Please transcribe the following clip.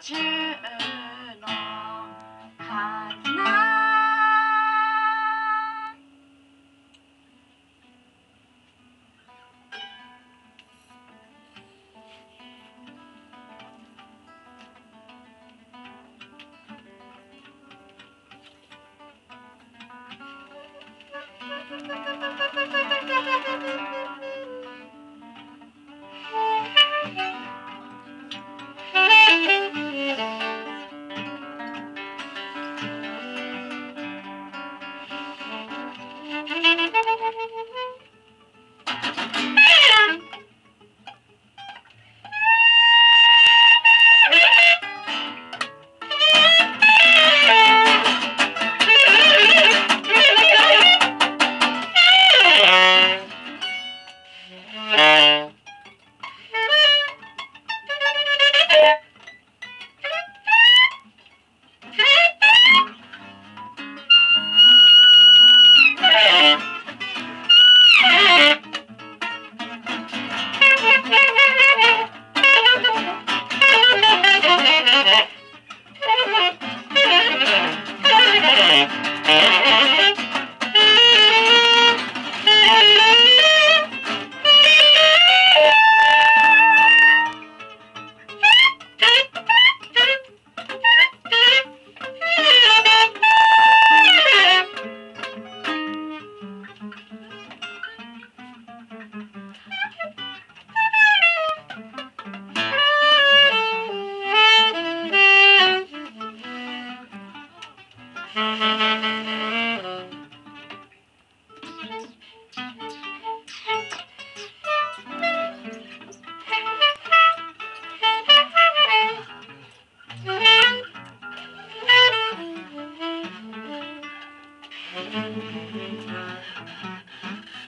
Dieu. Música Mm-hmm.